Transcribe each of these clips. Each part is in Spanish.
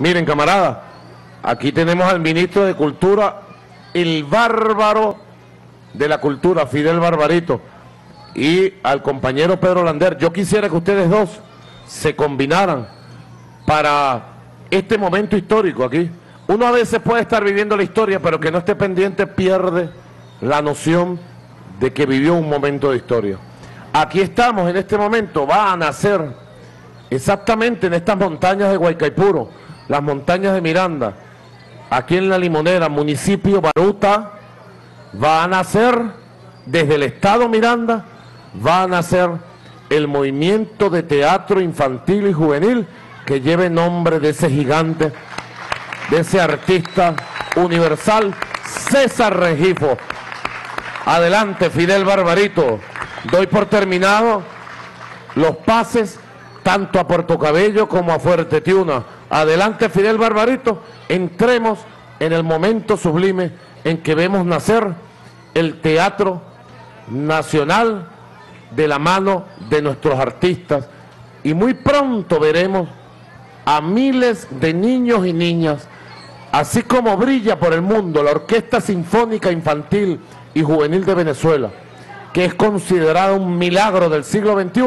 Miren, camarada, aquí tenemos al ministro de Cultura, el bárbaro de la cultura, Fidel Barbarito, y al compañero Pedro Lander. Yo quisiera que ustedes dos se combinaran para este momento histórico aquí. Uno a veces puede estar viviendo la historia, pero que no esté pendiente pierde la noción de que vivió un momento de historia. Aquí estamos en este momento, va a nacer exactamente en estas montañas de Guaycaipuro, las montañas de Miranda, aquí en La Limonera, municipio Baruta, va a nacer desde el Estado Miranda, va a nacer el movimiento de teatro infantil y juvenil que lleve nombre de ese gigante, de ese artista universal, César Regifo. Adelante, Fidel Barbarito. Doy por terminado los pases tanto a Puerto Cabello como a Fuerte Tiuna. Adelante, Fidel Barbarito. Entremos en el momento sublime en que vemos nacer el teatro nacional de la mano de nuestros artistas y muy pronto veremos a miles de niños y niñas, así como brilla por el mundo la Orquesta Sinfónica Infantil y Juvenil de Venezuela, que es considerada un milagro del siglo XXI,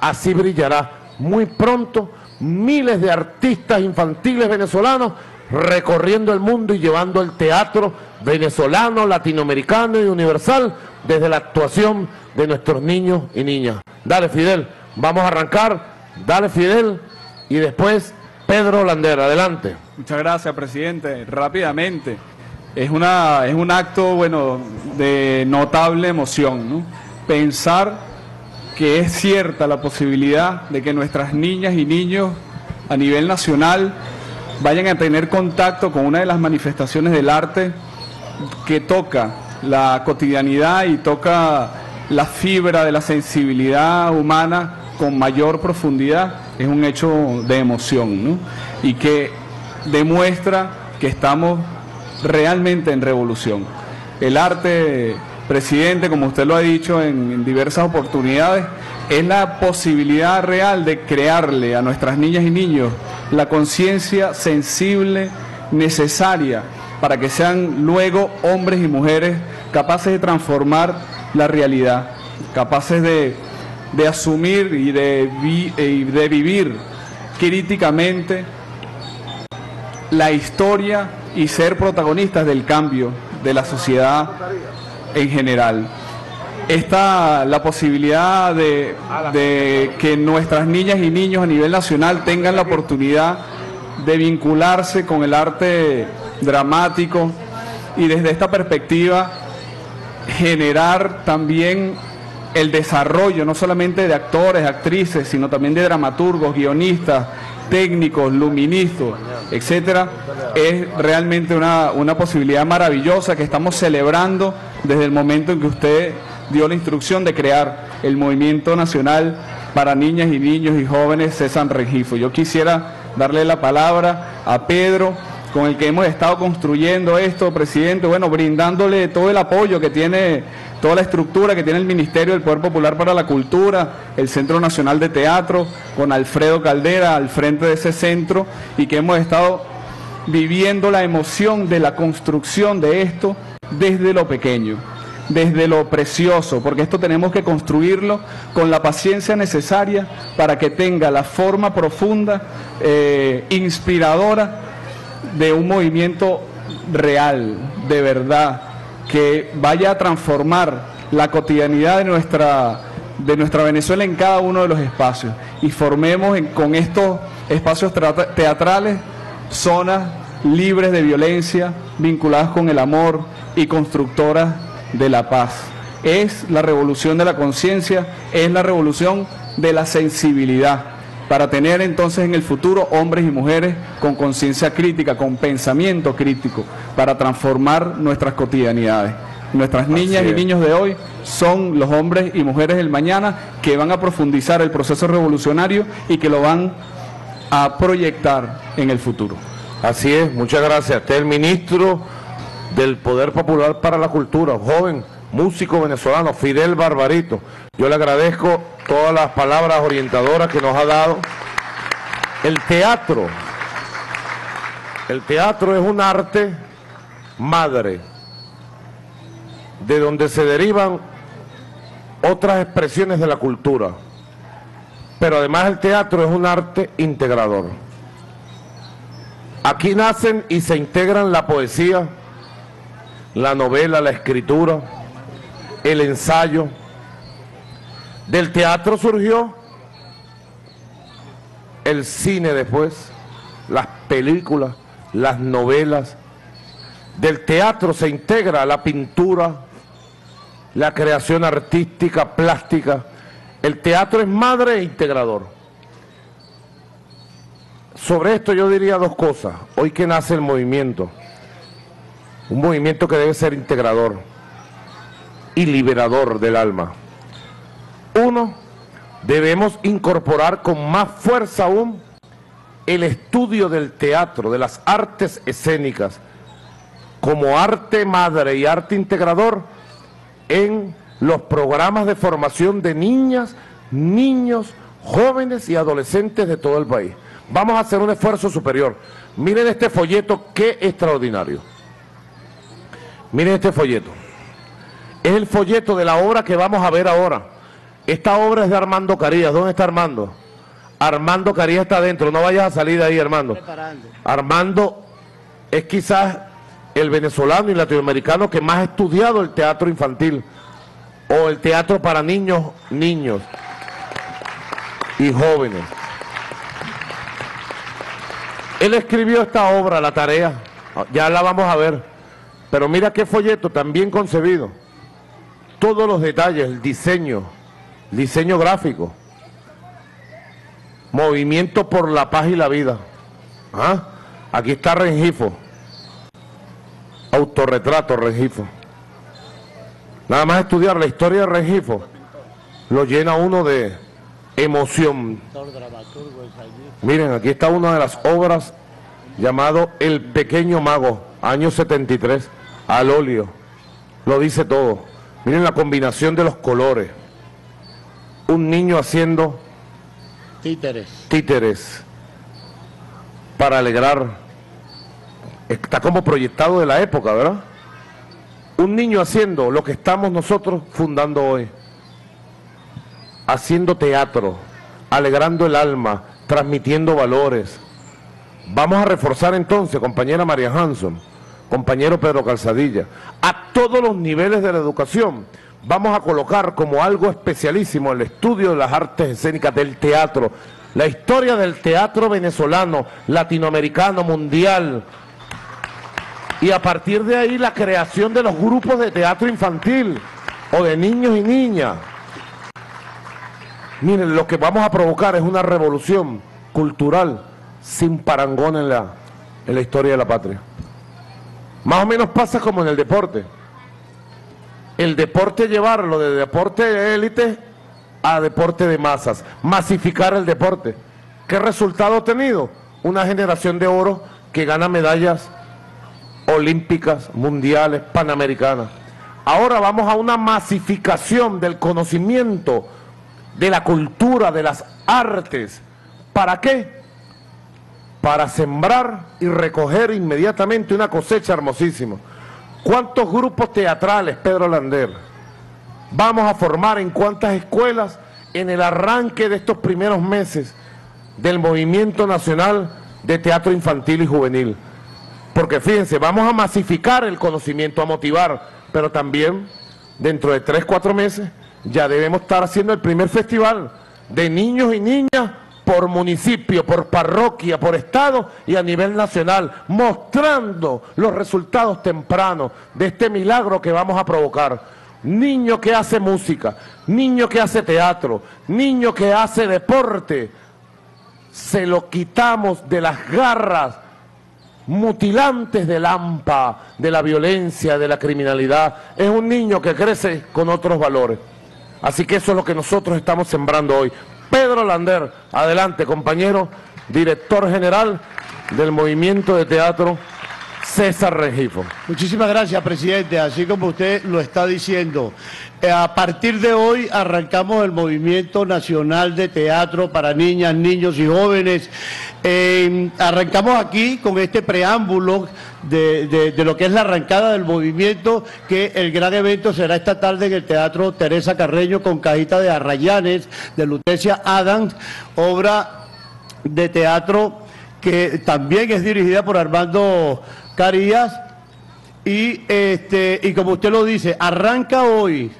así brillará muy pronto miles de artistas infantiles venezolanos recorriendo el mundo y llevando el teatro venezolano, latinoamericano y universal desde la actuación de nuestros niños y niñas. Dale Fidel, vamos a arrancar, dale Fidel y después Pedro Lander, adelante. Muchas gracias, presidente. Rápidamente, es, una, es un acto, bueno, de notable emoción, ¿no? Pensar que es cierta la posibilidad de que nuestras niñas y niños a nivel nacional vayan a tener contacto con una de las manifestaciones del arte que toca la cotidianidad y toca la fibra de la sensibilidad humana con mayor profundidad, es un hecho de emoción, ¿no? Y que demuestra que estamos realmente en revolución. El arte, presidente, como usted lo ha dicho en, diversas oportunidades, es la posibilidad real de crearle a nuestras niñas y niños la conciencia sensible necesaria para que sean luego hombres y mujeres capaces de transformar la realidad, capaces de, asumir vi- y de vivir críticamente la historia y ser protagonistas del cambio de la sociedad en general. Esta, la posibilidad de, de que nuestras niñas y niños a nivel nacional tengan la oportunidad de vincularse con el arte dramático y desde esta perspectiva generar también el desarrollo no solamente de actores, actrices, sino también de dramaturgos, guionistas, técnicos, luministas, etcétera, es realmente una, una posibilidad maravillosa que estamos celebrando desde el momento en que usted dio la instrucción de crear el Movimiento Nacional para Niñas y Niños y Jóvenes César Regifo. Yo quisiera darle la palabra a Pedro, con el que hemos estado construyendo esto, presidente, bueno, brindándole todo el apoyo que tiene, toda la estructura que tiene el Ministerio del Poder Popular para la Cultura, el Centro Nacional de Teatro, con Alfredo Caldera al frente de ese centro, y que hemos estado viviendo la emoción de la construcción de esto desde lo pequeño, desde lo precioso, porque esto tenemos que construirlo con la paciencia necesaria para que tenga la forma profunda, eh, inspiradora de un movimiento real, de verdad, que vaya a transformar la cotidianidad de nuestra, de nuestra Venezuela en cada uno de los espacios. Y formemos con estos espacios teatrales zonas libres de violencia, vinculadas con el amor y constructoras de la paz. Es la revolución de la conciencia, es la revolución de la sensibilidad para tener entonces en el futuro hombres y mujeres con conciencia crítica, con pensamiento crítico, para transformar nuestras cotidianidades. Nuestras niñas y niños de hoy son los hombres y mujeres del mañana que van a profundizar el proceso revolucionario y que lo van a proyectar en el futuro. Así es, muchas gracias. Es el ministro del Poder Popular para la Cultura, joven músico venezolano, Fidel Barbarito. Yo le agradezco todas las palabras orientadoras que nos ha dado. El teatro El teatro es un arte madre, de donde se derivan otras expresiones de la cultura. Pero además el teatro es un arte integrador. Aquí nacen y se integran la poesía, la novela, la escritura, el ensayo. Del teatro surgió el cine después, las películas, las novelas. Del teatro se integra la pintura, la creación artística, plástica. El teatro es madre e integrador. Sobre esto yo diría dos cosas. Hoy que nace el movimiento, un movimiento que debe ser integrador y liberador del alma. Uno, debemos incorporar con más fuerza aún el estudio del teatro, de las artes escénicas, como arte madre y arte integrador en los programas de formación de niñas, niños, jóvenes y adolescentes de todo el país. Vamos a hacer un esfuerzo superior. Miren este folleto, qué extraordinario. Miren este folleto. Es el folleto de la obra que vamos a ver ahora. Esta obra es de Armando Carías. ¿Dónde está Armando? Armando Carías está adentro. No vayas a salir de ahí, Armando. Armando es quizás el venezolano y latinoamericano que más ha estudiado el teatro infantil o el teatro para niños, niños y jóvenes. Él escribió esta obra, La Tarea, ya la vamos a ver, pero mira qué folleto tan bien concebido. Todos los detalles, el diseño, diseño gráfico, movimiento por la paz y la vida. ¿Ah? Aquí está Rengifo, autorretrato Rengifo. Nada más estudiar la historia de Rengifo lo llena uno de emoción. Miren, aquí está una de las obras llamado El Pequeño Mago, año 73, al óleo. Lo dice todo. Miren la combinación de los colores. Un niño haciendo títeres. Títeres para alegrar. Está como proyectado de la época, ¿verdad? Un niño haciendo lo que estamos nosotros fundando hoy. Haciendo teatro, alegrando el alma, transmitiendo valores. Vamos a reforzar entonces, compañera María Hanson, compañero Pedro Calzadilla, a todos los niveles de la educación. Vamos a colocar como algo especialísimo el estudio de las artes escénicas del teatro, la historia del teatro venezolano, latinoamericano, mundial, y a partir de ahí la creación de los grupos de teatro infantil o de niños y niñas. Miren, lo que vamos a provocar es una revolución cultural sin parangón en la, en la historia de la patria. Más o menos pasa como en el deporte. El deporte llevarlo de deporte de élite a deporte de masas, masificar el deporte. ¿Qué resultado ha tenido? Una generación de oro que gana medallas olímpicas, mundiales, panamericanas. Ahora vamos a una masificación del conocimiento, de la cultura, de las artes. ¿Para qué? Para sembrar y recoger inmediatamente una cosecha hermosísima. ¿Cuántos grupos teatrales, Pedro Lander, vamos a formar en cuántas escuelas en el arranque de estos primeros meses del Movimiento Nacional de Teatro Infantil y Juvenil? Porque fíjense, vamos a masificar el conocimiento, a motivar, pero también dentro de tres, cuatro meses ya debemos estar haciendo el primer festival de niños y niñas por municipio, por parroquia, por estado y a nivel nacional, mostrando los resultados tempranos de este milagro que vamos a provocar. Niño que hace música, niño que hace teatro, niño que hace deporte, se lo quitamos de las garras mutilantes del AMPA, de la violencia, de la criminalidad. Es un niño que crece con otros valores. Así que eso es lo que nosotros estamos sembrando hoy. Pedro Lander, adelante compañero, director general del Movimiento de Teatro César Rengifo. Muchísimas gracias, presidente. Así como usted lo está diciendo, eh, a partir de hoy arrancamos el Movimiento Nacional de Teatro para Niñas, Niños y Jóvenes. Eh, arrancamos aquí con este preámbulo de, de, lo que es la arrancada del movimiento, que el gran evento será esta tarde en el Teatro Teresa Carreño con Cajita de Arrayanes, de Lutecia Adams, obra de teatro que también es dirigida por Armando Carías. Y, este, y como usted lo dice, arranca hoy,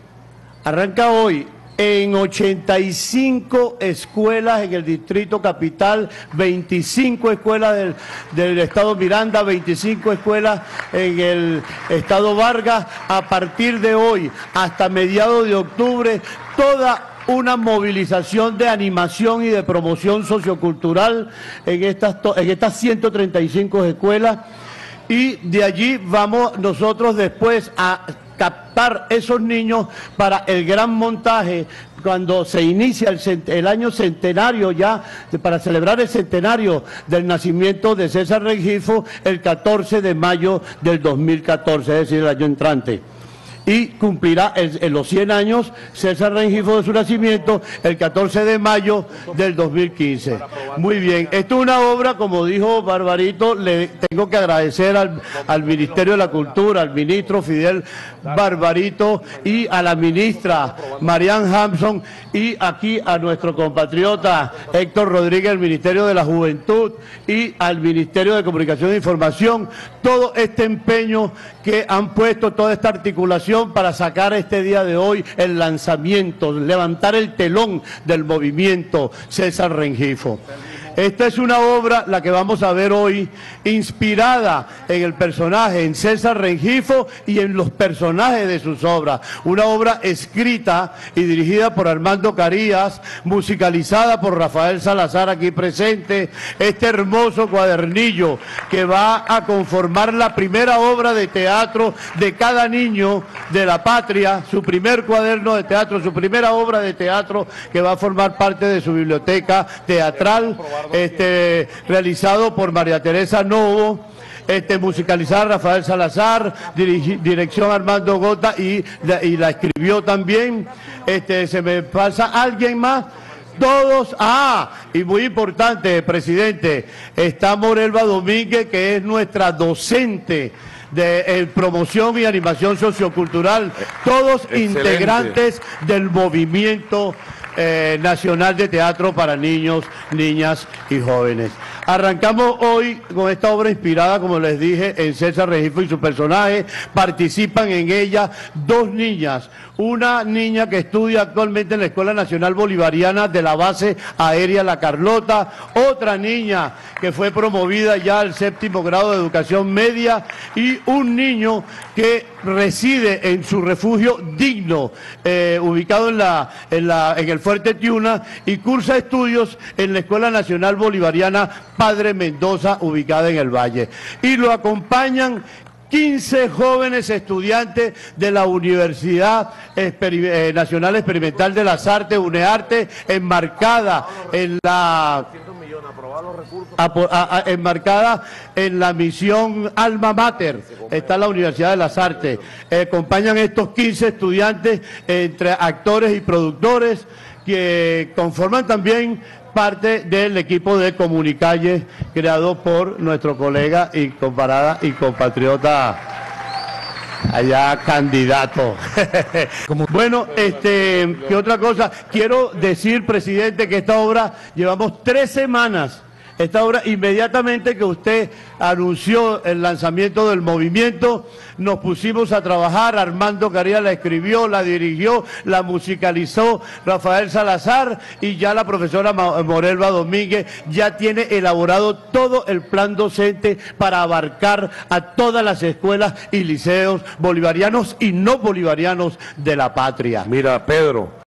arranca hoy en 85 escuelas en el Distrito Capital, 25 escuelas del, del, Estado Miranda, 25 escuelas en el Estado Vargas. A partir de hoy hasta mediados de octubre, toda una movilización de animación y de promoción sociocultural en estas, en estas 135 escuelas y de allí vamos nosotros después a captar esos niños para el gran montaje cuando se inicia el, año centenario ya, para celebrar el centenario del nacimiento de César Regifo, el 14 de mayo del 2014, es decir, el año entrante y cumplirá en, los 100 años César Rengifo de su nacimiento el 14 de mayo del 2015. Muy bien, esto es una obra, como dijo Barbarito, le tengo que agradecer al, al Ministerio de la Cultura, al ministro Fidel Barbarito y a la ministra Marianne Hampson y aquí a nuestro compatriota Héctor Rodríguez, el Ministerio de la Juventud y al Ministerio de Comunicación e Información, todo este empeño que han puesto, toda esta articulación para sacar este día de hoy el lanzamiento, levantar el telón del movimiento César Rengifo. Esta es una obra, la que vamos a ver hoy, inspirada en el personaje, en César Rengifo y en los personajes de sus obras. Una obra escrita y dirigida por Armando Carías, musicalizada por Rafael Salazar aquí presente. Este hermoso cuadernillo que va a conformar la primera obra de teatro de cada niño de la patria, su primer cuaderno de teatro, su primera obra de teatro que va a formar parte de su biblioteca teatral este, realizado por María Teresa Novo. Este, musicalizar Rafael Salazar, dirección Armando Gota y, y la escribió también. Este, se me pasa alguien más. Todos, ah, y muy importante, presidente, está Morelva Domínguez, que es nuestra docente de eh, promoción y animación sociocultural, todos integrantes del movimiento eh, Nacional de Teatro para Niños, Niñas y Jóvenes. Arrancamos hoy con esta obra inspirada, como les dije, en César Regifo y su personaje. Participan en ella dos niñas. Una niña que estudia actualmente en la Escuela Nacional Bolivariana de la base aérea La Carlota. Otra niña que fue promovida ya al séptimo grado de educación media. Y un niño que reside en su refugio digno, eh, ubicado en, la, en, la, en el Fuerte Tiuna y cursa estudios en la Escuela Nacional Bolivariana Padre Mendoza, ubicada en el Valle. Y lo acompañan 15 jóvenes estudiantes de la Universidad eh, Nacional Experimental de las Artes, UNEARTE, enmarcada en la enmarcada en la misión Alma Mater, está la Universidad de las Artes. Eh, acompañan estos 15 estudiantes entre actores y productores que conforman también parte del equipo de Comunicalle creado por nuestro colega y comparada y compatriota allá candidato. bueno, este, ¿qué otra cosa? Quiero decir, presidente, que esta obra llevamos tres semanas esta obra, inmediatamente que usted anunció el lanzamiento del movimiento, nos pusimos a trabajar, Armando Caría la escribió, la dirigió, la musicalizó Rafael Salazar y ya la profesora Morelva Domínguez ya tiene elaborado todo el plan docente para abarcar a todas las escuelas y liceos bolivarianos y no bolivarianos de la patria. Mira, Pedro,